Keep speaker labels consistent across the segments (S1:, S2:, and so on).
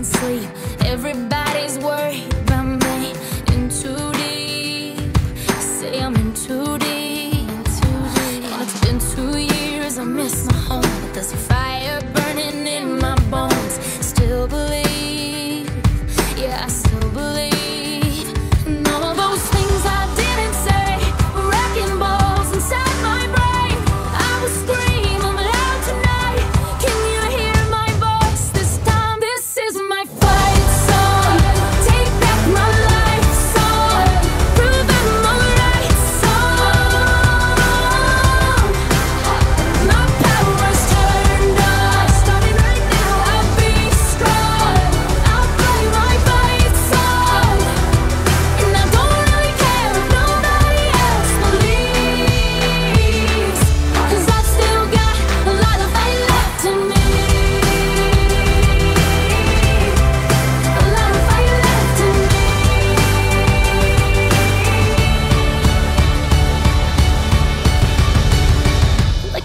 S1: and sleep. Everybody's worried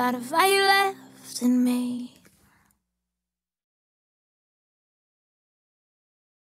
S1: lot of fire left in me.